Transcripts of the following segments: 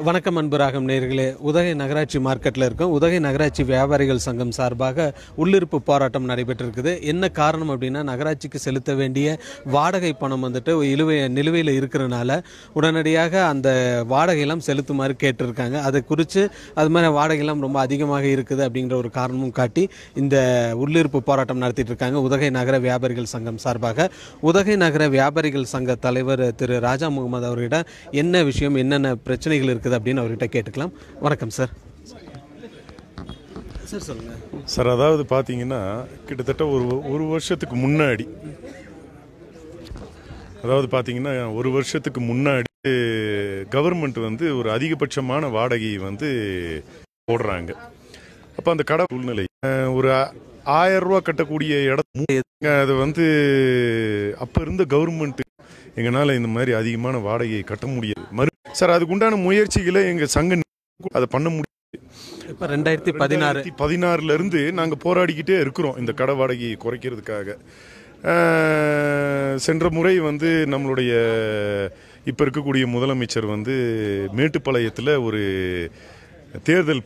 வணக்கம் அன்புராகம் நேர்களே. உதகை நகராட்சி மார்க்கெட்டில் இருக்கும். உதகை நகராட்சி வியாபாரிகள் சங்கம் சார்பாக உள்ளிருப்பு போராட்டம் நடைபெற்றிருக்குது. என்ன காரணம் அப்படின்னா நகராட்சிக்கு செலுத்த வேண்டிய வாடகை பணம் வந்துட்டு இழுவை நிலுவையில் இருக்கிறனால உடனடியாக அந்த வாடகையெல்லாம் செலுத்துமாறு கேட்டிருக்காங்க. அதை குறித்து அது மாதிரி வாடகையெல்லாம் ரொம்ப அதிகமாக இருக்குது அப்படிங்கிற ஒரு காரணமும் காட்டி இந்த உள்ளிருப்பு போராட்டம் நடத்திட்டு இருக்காங்க உதகை நகர வியாபாரிகள் சங்கம் சார்பாக. உதகை நகர வியாபாரிகள் சங்க தலைவர் திரு ராஜா முகமது அவர்களிடம் என்ன விஷயம் என்னென்ன பிரச்சனைகள் இருக்குது அப்படின்னு அவர்கிட்ட கேட்டுக்கலாம். வணக்கம் சார் சார் சொல்லுங்க. சார் அதாவது பார்த்தீங்கன்னா கிட்டத்தட்ட ஒரு ஒரு வருஷத்துக்கு முன்னாடி அதாவது பார்த்தீங்கன்னா ஒரு வருஷத்துக்கு முன்னாடி கவர்மெண்ட் வந்து ஒரு அதிகபட்சமான வாடகையை வந்து போடுறாங்க. அப்போ அந்த கடை சூழ்நிலை ஒரு ஆயிரம் ரூபா கட்டக்கூடிய இடம் அது வந்து அப்போ இருந்த கவர்மெண்ட் எங்களால் இந்த மாதிரி அதிகமான வாடகையை கட்ட முடியாது மறு சார் அதுக்கு உண்டான முயற்சிகளை எங்கள் சங்கம் அதை பண்ண முடியும் இப்போ ரெண்டாயிரத்தி பதினாறு. பதினாறுல இருந்து நாங்க போராடிக்கிட்டே இருக்கிறோம் இந்த கடை வாடகையை குறைக்கிறதுக்காக. சென்ற முறை வந்து நம்மளுடைய இப்ப இருக்கக்கூடிய முதலமைச்சர் வந்து மேட்டுப்பாளையத்தில் ஒரு தேர்தல்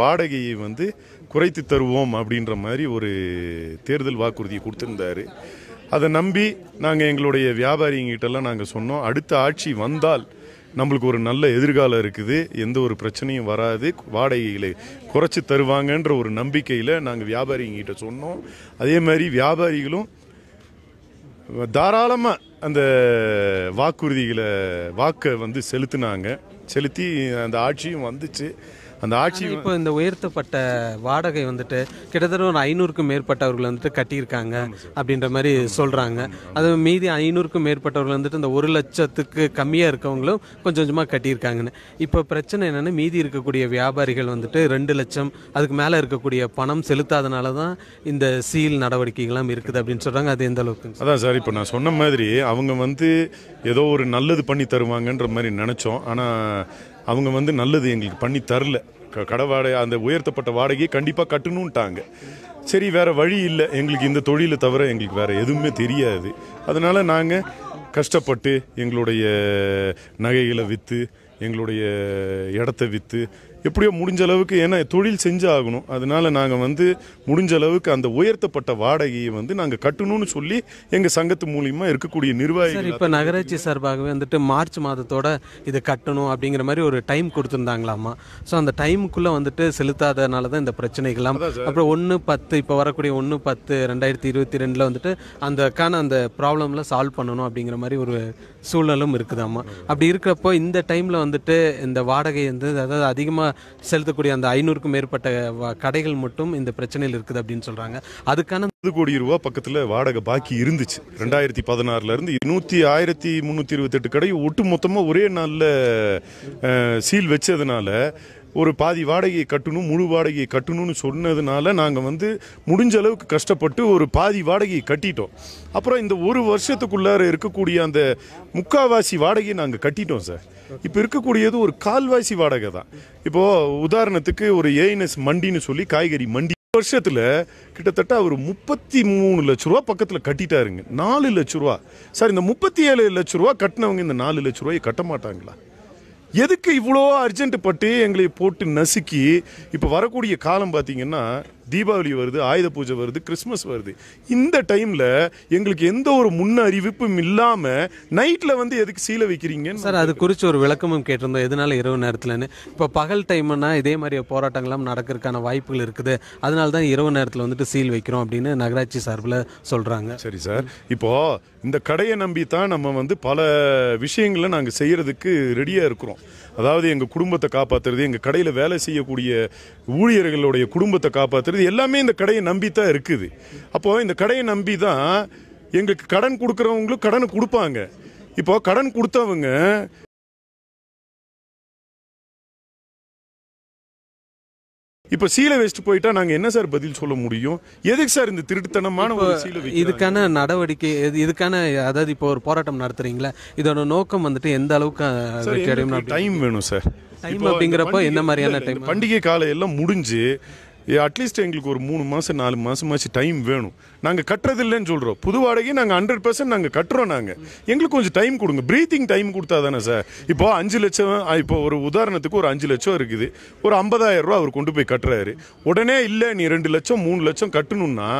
வாடகையை வந்து குறைத்து தருவோம் அப்படின்ற மாதிரி ஒரு தேர்தல் வாக்குறுதியை கொடுத்திருந்தாரு. அதை நம்பி நாங்கள் எங்களுடைய வியாபாரிங்கிட்டெல்லாம் நாங்கள் சொன்னோம். அடுத்த ஆட்சி வந்தால் நம்மளுக்கு ஒரு நல்ல எதிர்காலம் இருக்குது. எந்த ஒரு பிரச்சனையும் வராது. வாடகைகளை குறைச்சி தருவாங்கன்ற ஒரு நம்பிக்கையில் நாங்கள் வியாபாரிங்கிட்ட சொன்னோம். அதே மாதிரி வியாபாரிகளும் தாராளமாக அந்த வாக்குறுதிகளை வாக்கை வந்து செலுத்தினாங்க. செலுத்தி அந்த ஆட்சியும் வந்துச்சு. அந்த ஆட்சி இப்போ இந்த உயர்த்தப்பட்ட வாடகை வந்துட்டு கிட்டத்தட்ட ஒரு ஐநூறுக்கும் மேற்பட்டவர்கள் வந்துட்டு கட்டியிருக்காங்க அப்படின்ற மாதிரி சொல்றாங்க. அது மீதி ஐநூறுக்கும் மேற்பட்டவர்கள் வந்துட்டு இந்த ஒரு லட்சத்துக்கு கம்மியாக இருக்கவங்களும் கொஞ்சம் கொஞ்சமாக கட்டியிருக்காங்கன்னு. இப்போ பிரச்சனை என்னன்னா மீதி இருக்கக்கூடிய வியாபாரிகள் வந்துட்டு ரெண்டு லட்சம் அதுக்கு மேலே இருக்கக்கூடிய பணம் செலுத்தாதனால தான் இந்த சீல் நடவடிக்கைகள்லாம் இருக்குது அப்படின்னு சொல்றாங்க. அது எந்த அளவுக்கு? அதான் சார் இப்போ நான் சொன்ன மாதிரி அவங்க வந்து ஏதோ ஒரு நல்லது பண்ணி தருவாங்கன்ற மாதிரி நினச்சோம். ஆனால் அவங்க வந்து நல்லது எங்களுக்கு பண்ணி தரல. க- கடை வாடகை அந்த உயர்த்தப்பட்ட வாடகையை கண்டிப்பாக கட்டணுன்ட்டாங்க சரி வேறு வழி இல்லை. எங்களுக்கு இந்த தொழிலை தவிர எங்களுக்கு வேறு எதுவுமே தெரியாது. அதனால் நாங்கள் கஷ்டப்பட்டு எங்களுடைய நகைகளை விற்று எங்களுடைய இடத்த விற்று எப்படியோ முடிஞ்ச அளவுக்கு ஏன்னா தொழில் செஞ்சு ஆகணும் அதனால நாங்கள் வந்து முடிஞ்ச அளவுக்கு அந்த உயர்த்தப்பட்ட வாடகையை வந்து நாங்கள் கட்டணும்னு சொல்லி எங்கள் சங்கத்து மூலியமா இருக்கக்கூடிய நிர்வாகிகள் இப்போ நகராட்சி சார்பாகவே வந்துட்டு மார்ச் மாதத்தோட இது கட்டணும் அப்படிங்கிற மாதிரி ஒரு டைம் கொடுத்துருந்தாங்களாமா? ஸோ அந்த டைமுக்குள்ளே வந்துட்டு செலுத்தாதனால தான் இந்த பிரச்சனைகள்லாம். அப்புறம் ஒன்று பத்து இப்போ வரக்கூடிய ஒன்று பத்து ரெண்டாயிரத்தி இருபத்தி ரெண்டில் வந்துட்டு அந்தக்கான அந்த ப்ராப்ளம்லாம் சால்வ் பண்ணணும் அப்படிங்கிற மாதிரி ஒரு சூழலும் இருக்குதாம்மா. அப்படி இருக்கிறப்போ இந்த டைமில் வந்துட்டு இந்த வாடகை வந்து அதாவது அதிகமாக செலுத்தக்கூடிய அந்த ஐநூறுக்கும் மேற்பட்ட வ- கடைகள் மட்டும் இந்த பிரச்சனையில் இருக்குது அப்படின்னு சொல்கிறாங்க அதுக்கான இருபது கோடி ரூபாய் பக்கத்தில் வாடகை பாக்கி இருந்துச்சு. ரெண்டாயிரத்தி பதினாறுல இருந்து நூற்றி ஆயிரத்தி முந்நூற்றி இருபத்தெட்டு கடை ஒட்டு மொத்தமாக ஒரே நாளில் சீல் வச்சதுனால ஒரு பாதி வாடகையை கட்டணும் முழு வாடகையை கட்டணும்னு சொன்னதுனால நாங்கள் வந்து முடிஞ்ச அளவுக்கு கஷ்டப்பட்டு ஒரு பாதி வாடகையை கட்டிட்டோம். அப்புறம் இந்த ஒரு வருஷத்துக்குள்ளார இருக்கக்கூடிய அந்த முக்காவாசி வாடகையை நாங்கள் கட்டிட்டோம் சார். இப்போ இருக்கக்கூடியது ஒரு கால்வாசி வாடகை தான். இப்போது உதாரணத்துக்கு ஒரு ஏஎன்எஸ் மண்டின்னு சொல்லி காய்கறி மண்டி. வருஷத்தில் கிட்டத்தட்ட அவர் முப்பத்தி மூணு லட்ச ரூபா பக்கத்தில் கட்டிட்டாருங்க. நாலு லட்ச ரூபா. சார் இந்த முப்பத்தி ஏழு லட்ச ரூபா கட்டினவங்க இந்த நாலு லட்ச ரூபாயை கட்ட மாட்டாங்களா? எதுக்கு இவ்வளோ அர்ஜென்ட் பட்டு எங்களை போட்டு நசுக்கி இப்போ வரக்கூடிய காலம் பார்த்தீங்கன்னா தீபாவளி வருது ஆயுத பூஜை வருது கிறிஸ்மஸ் வருது. இந்த டைம்ல எங்களுக்கு எந்த ஒரு முன் அறிவிப்பும் இல்லாம நைட்ல வந்து எதுக்கு சீலை வைக்கிறீங்கன்னு சார் அது குறித்து ஒரு விளக்கமும் கேட்டிருந்தோம். எதனால இரவு நேரத்துலன்னு. இப்போ பகல் டைம்னா இதே மாதிரி போராட்டங்கள்லாம் நடக்கிறதுக்கான வாய்ப்புகள் இருக்குது. அதனால தான் இரவு நேரத்தில் வந்துட்டு சீல் வைக்கிறோம் அப்படின்னு நகராட்சி சார்பில் சொல்கிறாங்க சரி சார். இப்போ இந்த கடையை நம்பி தான் நம்ம வந்து பல விஷயங்களை நாங்கள் செய்யறதுக்கு ரெடியாக இருக்கிறோம். அதாவது எங்கள் குடும்பத்தை காப்பாற்றுறது எங்கள் கடையில் வேலை செய்யக்கூடிய ஊழியர்களுடைய குடும்பத்தை காப்பாற்றுறது எல்லாமே இந்த கடையை நம்பி தான் இருக்குது. அப்போது இந்த கடையை நம்பி தான் எங்களுக்கு கடன் கொடுக்குறவங்களும் கடனை கொடுப்பாங்க. இப்போது கடன் கொடுத்தவங்க இப்போ சீலை வச்சுட்டு போயிட்டா நாங்க என்ன சார் பதில் சொல்ல முடியும்? எதுக்கு சார் இந்த திருட்டுத்தனமான ஒரு சீலை? இதுக்கான நடவடிக்கை இது- இதுக்கான அதாவது இப்போ ஒரு போராட்டம் நடத்துறீங்களா இதோட நோக்கம் வந்துட்டு எந்த அளவுக்கு டைம் வேணும் சார். டைம் அப்படிங்கிறப்போ என்ன மாதிரியான டைம் பண்டிகை காலம் எல்லாம் முடிஞ்சு அட்லீஸ்ட் எங்களுக்கு ஒரு மூணு மாதம் நாலு மாதமாச்சு டைம் வேணும். நாங்கள் கட்டுறதில்லைன்னு சொல்கிறோம் புது வாடகை நாங்கள் ஹண்ட்ரட் பர்சன்ட் நாங்கள் கட்டுறோம் நாங்கள் எங்களுக்கு கொஞ்சம் டைம் கொடுங்க. ப்ரீத்திங் டைம் கொடுத்தா தானே சார் இப்போ அஞ்சு லட்சம் இப்போ ஒரு உதாரணத்துக்கு ஒரு அஞ்சு லட்சம் இருக்குது. ஒரு ஐம்பதாயிரம் ரூபா அவர் கொண்டு போய் கட்டுறாரு. உடனே இல்லை நீ ரெண்டு லட்சம் மூணு லட்சம் கட்டணும்னா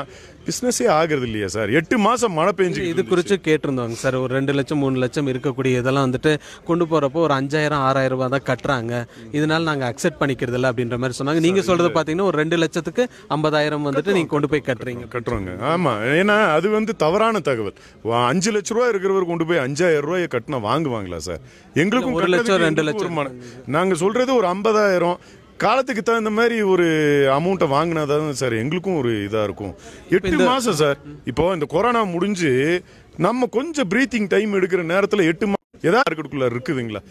பிஸ்னஸே ஆகிறது இல்லையா சார். எட்டு மாதம் மழை பெஞ்சு இது குறித்து கேட்டிருந்தோங்க சார். ஒரு ரெண்டு லட்சம் மூணு லட்சம் இருக்கக்கூடிய இதெல்லாம் வந்துட்டு கொண்டு போகிறப்போ ஒரு அஞ்சாயிரம் ஆறாயிரம் ரூபாய் தான் கட்டுறாங்க. இதனால நாங்கள் அக்செப்ட் பண்ணிக்கிறது இல்லை அப்படின்ற மாதிரி சொன்னாங்க. நீங்கள் சொல்கிறது பார்த்தீங்கன்னா ஒரு ரெண்டு லட்சத்துக்கு ஐம்பதாயிரம் வந்துட்டு நீங்கள் கொண்டு போய் கட்டுறீங்க. கட்டுறோங்க. ஆமா. ஏன்னா அது வந்து தவறான தகவல். அஞ்சு லட்ச ரூபா இருக்கிறவர் கொண்டு போய் அஞ்சாயிரம் ரூபாயை கட்டினா வாங்குவாங்களா சார்? எங்களுக்கும் ஒரு லட்சம், ரெண்டு எங்களுக்கும் ஒரு மன- நாங்க சொல்றது ஒரு ஐம்பதாயிரம் காலத்துக்கு தகுந்த மாதிரி ஒரு அமௌண்ட்டை வாங்கினாதான் சார் எங்களுக்கும் ஒரு இதா இருக்கும். எட்டு மாசம் சார். இப்போ இந்த கொரோனா முடிஞ்சு நம்ம கொஞ்சம் பிரீத்திங் டைம் எடுக்கிற நேரத்துல எட்டு மாசம் ஏதாவது இருக்கட்டுக்குள்ள இருக்குதுங்களா?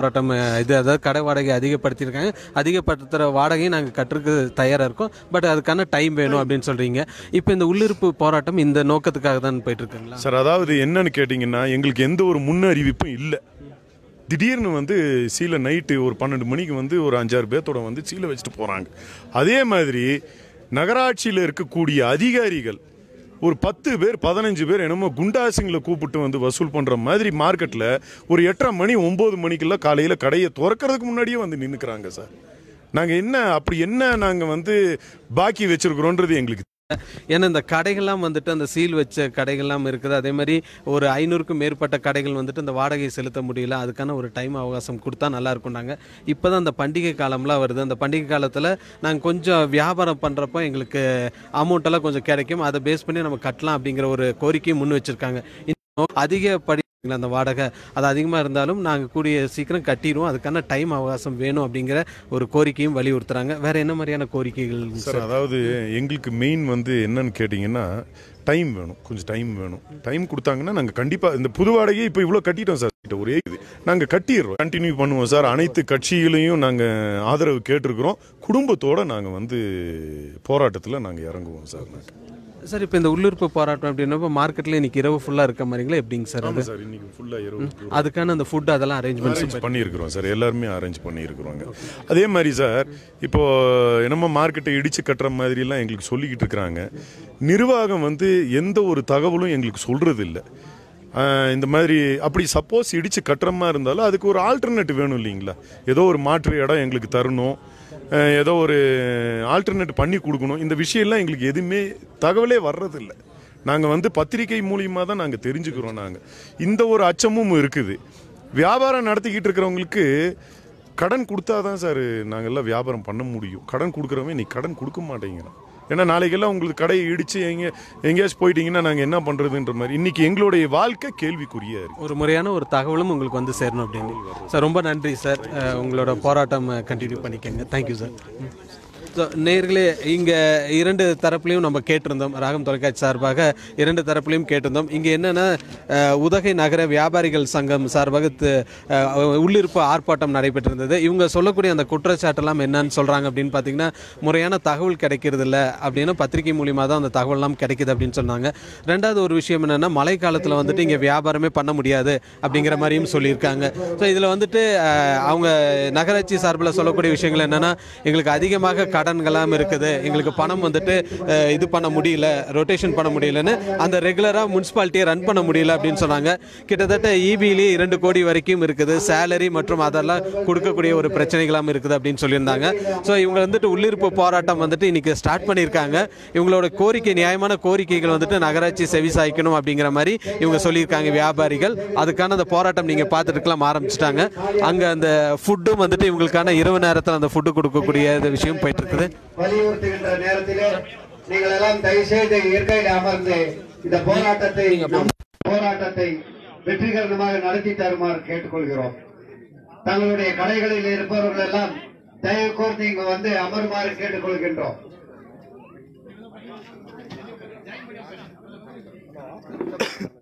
போராட்டம் இது அதாவது கடை வாடகை அதிகப்படுத்தியிருக்காங்க. அதிகப்படுத்துகிற வாடகையும் நாங்கள் கட்டுறதுக்கு தயாராக இருக்கோம். பட் அதுக்கான டைம் வேணும் அப்படின்னு சொல்கிறீங்க இப்போ இந்த உள்ளிருப்பு போராட்டம் இந்த நோக்கத்துக்காக தான் போயிட்டு இருக்குங்களா? சார் அதாவது என்னன்னு கேட்டிங்கன்னா எங்களுக்கு எந்த ஒரு முன்னறிவிப்பும் இல்லை. திடீர்னு வந்து சீலை நைட்டு ஒரு பன்னெண்டு மணிக்கு வந்து ஒரு அஞ்சாறு பேர்த்தோட வந்து சீலை வச்சுட்டு போகிறாங்க அதே மாதிரி நகராட்சியில் இருக்கக்கூடிய அதிகாரிகள் ஒரு பத்து பேர் பதினஞ்சு பேர் என்னமோ குண்டாசிங்களை கூப்பிட்டு வந்து வசூல் பண்ணுற மாதிரி மார்க்கெட்டில் ஒரு எட்டரை மணி ஒம்பது மணிக்கெல்லாம் காலையில் கடையை திறக்கிறதுக்கு முன்னாடியே வந்து நின்றுக்கிறாங்க சார். நாங்கள் என்ன அப்படி என்ன நாங்கள் வந்து பாக்கி வச்சுருக்குறோன்றது எங்களுக்கு ஏன்னா இந்த கடைகள்லாம் வந்துட்டு அந்த சீல் வச்ச கடைகள்லாம் இருக்குது. அதே மாதிரி ஒரு ஐநூறுக்கும் மேற்பட்ட கடைகள் வந்துட்டு அந்த வாடகையை செலுத்த முடியல. அதுக்கான ஒரு டைம் அவகாசம் கொடுத்தா நல்லா இருக்கும்னாங்க இப்போ தான் அந்த பண்டிகை காலம்லாம் வருது. அந்த பண்டிகை காலத்தில் நாங்கள் கொஞ்சம் வியாபாரம் பண்ணுறப்போ எங்களுக்கு அமௌண்ட் எல்லாம் கொஞ்சம் கிடைக்கும். அதை பேஸ் பண்ணி நம்ம கட்டலாம் அப்படிங்கிற ஒரு கோரிக்கையும் முன் வச்சிருக்காங்க. அதிகப்படி அந்த வாடகை அது அதிகமாக இருந்தாலும் நாங்கள் கூடிய சீக்கிரம் கட்டிடுவோம். அதுக்கான டைம் அவகாசம் வேணும் அப்படிங்கிற ஒரு கோரிக்கையும் வலியுறுத்துறாங்க. வேற என்ன மாதிரியான கோரிக்கைகள் சார் அதாவது எங்களுக்கு மெயின் வந்து என்னன்னு கேட்டிங்கன்னா டைம் வேணும். கொஞ்சம் டைம் வேணும். டைம் கொடுத்தாங்கன்னா நாங்கள் கண்டிப்பாக இந்த புது வாடகையை இப்போ இவ்வளோ கட்டிட்டோம் சார். ஒரே இது. நாங்கள் கட்டிடுறோம். கண்டினியூ பண்ணுவோம் சார். அனைத்து கட்சிகளையும் நாங்கள் ஆதரவு கேட்டிருக்கிறோம். குடும்பத்தோடு நாங்கள் வந்து போராட்டத்தில் நாங்கள் இறங்குவோம் சார். நாங்கள் சார் இப்போ இந்த உள்ளிருப்பு போராட்டம் அப்படின்னப்போ மார்க்கெட்டில் இன்னைக்கு இரவு ஃபுல்லாக இருக்க மாதிரிங்களா? எப்படிங்க சார் அது? சார் இன்னைக்கு ஃபுல்லாக இரவு அதுக்கான அந்த ஃபுட் அதெல்லாம் அரேஞ்ச்மெண்ட்ஸ் அரேஞ்ச் பண்ணியிருக்கிறோம் சார் எல்லாருமே அரேஞ்ச் பண்ணியிருக்கிறோங்க. அதே மாதிரி சார் இப்போ என்னமோ மார்க்கெட்டை இடிச்சு கட்டுற மாதிரிலாம் எங்களுக்கு சொல்லிக்கிட்டு இருக்கிறாங்க நிர்வாகம் வந்து எந்த ஒரு தகவலும் எங்களுக்கு சொல்றது இல்லை இந்த மாதிரி அப்படி சப்போஸ் இடிச்சு கட்டுற மாதிரி இருந்தாலும் அதுக்கு ஒரு ஆல்டர்னேட்டிவ் வேணும் இல்லைங்களா? ஏதோ ஒரு மாற்று இடம் எங்களுக்கு தரணும். ஏதோ ஒரு ஆல்டர்னேட் பண்ணி கொடுக்கணும். இந்த விஷயம்லாம் எங்களுக்கு எதுவுமே தகவலே வர்றதில்லை. நாங்கள் வந்து பத்திரிகை மூலியமாக தான் நாங்கள் தெரிஞ்சுக்கிறோம் நாங்கள் இந்த ஒரு அச்சமும் இருக்குது. வியாபாரம் நடத்திக்கிட்டு இருக்கிறவங்களுக்கு கடன் கொடுத்தா தான் சார் நாங்கள்லாம் வியாபாரம் பண்ண முடியும். கடன் கொடுக்குறவங்க நீ கடன் கொடுக்க மாட்டேங்கிறோம் ஏன்னா நாளைக்கெல்லாம் உங்களுக்கு கடையை இடிச்சு எங்கே எங்கேயாச்சும் போயிட்டீங்கன்னா நாங்கள் என்ன பண்ணுறதுன்ற மாதிரி. இன்னைக்கு எங்களுடைய வாழ்க்கை கேள்விக்குரிய ஒரு முறையான ஒரு தகவலும் உங்களுக்கு வந்து சேரணும் அப்படின்னு. சார் ரொம்ப நன்றி சார். உங்களோட போராட்டம் கண்டினியூ பண்ணிக்கங்க. தேங்க்யூ சார் நேர்களே இங்கே இரண்டு தரப்புலையும் நம்ம கேட்டிருந்தோம். ராகம் தொலைக்காட்சி சார்பாக இரண்டு தரப்புலையும் கேட்டிருந்தோம். இங்கே என்னென்னா உதகை நகர வியாபாரிகள் சங்கம் சார்பாக உள்ளிருப்பு ஆர்ப்பாட்டம் நடைபெற்றிருந்தது. இவங்க சொல்லக்கூடிய அந்த குற்றச்சாட்டெல்லாம் என்னன்னு சொல்கிறாங்க அப்படின்னு பார்த்தீங்கன்னா முறையான தகவல் கிடைக்கிறது இல்லை அப்படின்னு பத்திரிகை மூலியமாக தான் அந்த தகவல்லாம் கிடைக்கிது அப்படின்னு சொன்னாங்க. ரெண்டாவது ஒரு விஷயம் என்னென்னா மழை காலத்தில் வந்துட்டு இங்கே வியாபாரமே பண்ண முடியாது அப்படிங்கிற மாதிரியும் சொல்லியிருக்காங்க. ஸோ இதில் வந்துட்டு அவங்க நகராட்சி சார்பில் சொல்லக்கூடிய விஷயங்கள் என்னென்னா எங்களுக்கு அதிகமாக கடன்களாம் இருக்குது. எங்களுக்கு பணம் வந்துட்டு இது பண்ண முடியல ரொட்டேஷன் பண்ண முடியலன்னு அந்த ரெகுலராக முனிசிபாலிட்டியை ரன் பண்ண முடியல அப்படின்னு சொன்னாங்க. கிட்டத்தட்ட இபிலேயே இரண்டு கோடி வரைக்கும் இருக்குது. சேலரி மற்றும் அதெல்லாம் கொடுக்கக்கூடிய ஒரு பிரச்சனைகளாம் இருக்குது அப்படின்னு சொல்லியிருந்தாங்க. ஸோ இவங்க வந்துட்டு உள்ளிருப்பு போராட்டம் வந்துட்டு இன்றைக்கி ஸ்டார்ட் பண்ணியிருக்காங்க. இவங்களோட கோரிக்கை நியாயமான கோரிக்கைகள் வந்துட்டு நகராட்சி செவி சாய்க்கணும் அப்படிங்கிற மாதிரி இவங்க சொல்லியிருக்காங்க வியாபாரிகள். அதுக்கான அந்த போராட்டம் நீங்கள் பார்த்துட்டுக்கலாம் ஆரம்பிச்சிட்டாங்க. அங்கே அந்த ஃபுட்டும் வந்துட்டு இவங்களுக்கான இரவு நேரத்தில் அந்த ஃபுட்டு கொடுக்கக்கூடிய விஷயம் போயிட்டு அடுத்தது வலியுறுத்துகின்ற நேரத்திலே நீங்கள் எல்லாம் தயவு செய்து இயற்கையில் அமர்ந்து இந்த போராட்டத்தை போராட்டத்தை வெற்றிகரமாக நடத்தி தருமாறு கேட்டுக்கொள்கிறோம் தங்களுடைய கடைகளில் இருப்பவர்கள் எல்லாம் தயவு கோர்த்து இங்கு வந்து அமருமாறு கேட்டுக்கொள்கின்றோம் Thank you.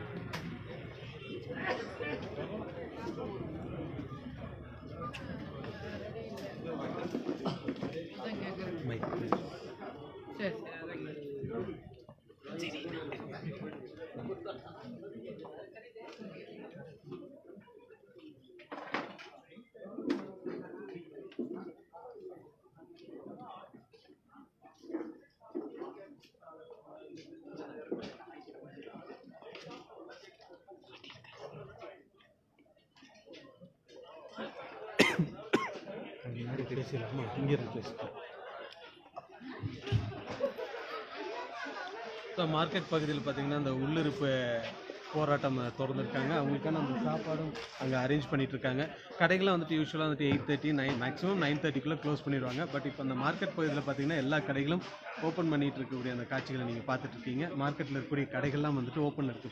பேசிடலாமா? இங்கிருந்து பேசலாம் ஸோ மார்க்கெட் பகுதியில் பார்த்தீங்கன்னா அந்த உள்ளிருப்பு போராட்டம் திறந்துருக்காங்க அவங்களுக்கான அந்த சாப்பாடும் அங்கே அரேஞ்ச் பண்ணிகிட்ருக்காங்க இருக்காங்க கடைகள்லாம் வந்துட்டு யூஸ்வலாக வந்துட்டு eight thirty nine maximum nine தேர்ட்டிக்குள்ளே close பண்ணிடுவாங்க. பட் இப்போ அந்த மார்க்கெட் பகுதியில் பார்த்தீங்கன்னா எல்லா கடைகளும் ஓப்பன் பண்ணிகிட்டு இருக்கக்கூடிய அந்த காட்சிகளை நீங்கள் பார்த்துட்ருக்கீங்க மார்க்கெட்டில் இருக்கக்கூடிய கடைகள்லாம் வந்துட்டு ஓப்பனில் இருக்கு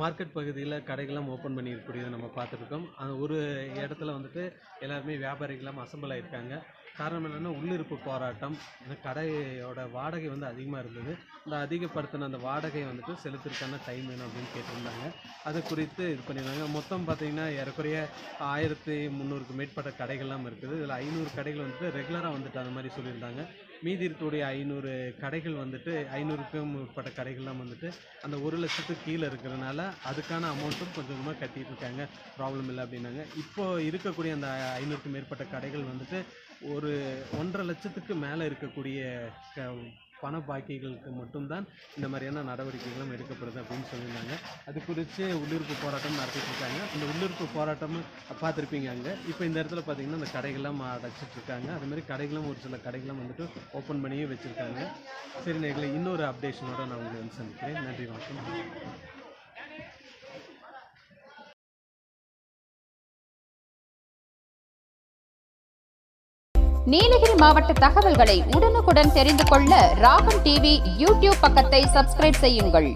மார்க்கெட் பகுதியில் கடைகள்லாம் ஓப்பன் பண்ணியிருக்கக்கூடியதை நம்ம பார்த்துருக்கோம். அந்த ஒரு இடத்துல வந்துட்டு எல்லாருமே வியாபாரிகள்லாம் அசம்பிள் ஆயிருக்காங்க. காரணம் என்னென்னா உள்ளிருப்பு போராட்டம். இந்த கடையோட வாடகை வந்து அதிகமாக இருந்தது. இந்த அதிகப்படுத்தின அந்த வாடகை வந்துட்டு செலுத்துறதுக்கான டைம் வேணும் அப்படின்னு கேட்டிருந்தாங்க. அது குறித்து இது பண்ணியிருந்தாங்க. மொத்தம் பார்த்திங்கன்னா ஏறக்குறைய ஆயிரத்தி முந்நூறுக்கு மேற்பட்ட கடைகள்லாம் இருக்குது. இதில் ஐநூறு கடைகள் வந்துட்டு ரெகுலராக வந்துட்டு அந்த மாதிரி சொல்லியிருந்தாங்க. மீதி இருக்கக்கூடிய ஐநூறு கடைகள் வந்துட்டு ஐநூறுக்கும் மேற்பட்ட கடைகள்லாம் வந்துட்டு அந்த ஒரு லட்சத்துக்கு கீழே இருக்கிறதுனால அதுக்கான அமௌண்ட்டும் கொஞ்சம் கொஞ்சமாக கட்டிகிட்டு இருக்காங்க. ப்ராப்ளம் இல்லை அப்படின்னாங்க. இப்போ இருக்கக்கூடிய அந்த ஐநூறுக்கும் மேற்பட்ட கடைகள் வந்துட்டு ஒரு ஒன்றரை லட்சத்துக்கு மேலே இருக்கக்கூடிய க பண பாக்கிகளுக்கு மட்டும்தான் இந்த மாதிரியான நடவடிக்கைகளும் எடுக்கப்படுது அப்படின்னு சொல்லியிருந்தாங்க. அது குறித்து உள்ளிருப்பு போராட்டம் நடத்திட்டுருக்காங்க. அந்த இந்த உள்ளிருப்பு போராட்டம் பார்த்துருப்பீங்க அங்கே. இப்போ இந்த இடத்துல பார்த்தீங்கன்னா அந்த கடைகள்லாம் அடைச்சிட்ருக்காங்க அதுமாதிரி கடைகளும் ஒரு சில கடைகளும் வந்துட்டு ஓப்பன் பண்ணியே வச்சுருக்காங்க. சரி நேர்களை இன்னொரு அப்டேஷனோட நான் உங்களை வந்து சந்திக்கிறேன். நன்றி வணக்கம். நீலகிரி மாவட்ட தகவல்களை உடனுக்குடன் தெரிந்து கொள்ள ராகம் டிவி யூடியூப் பக்கத்தை சப்ஸ்கிரைப் செய்யுங்கள்.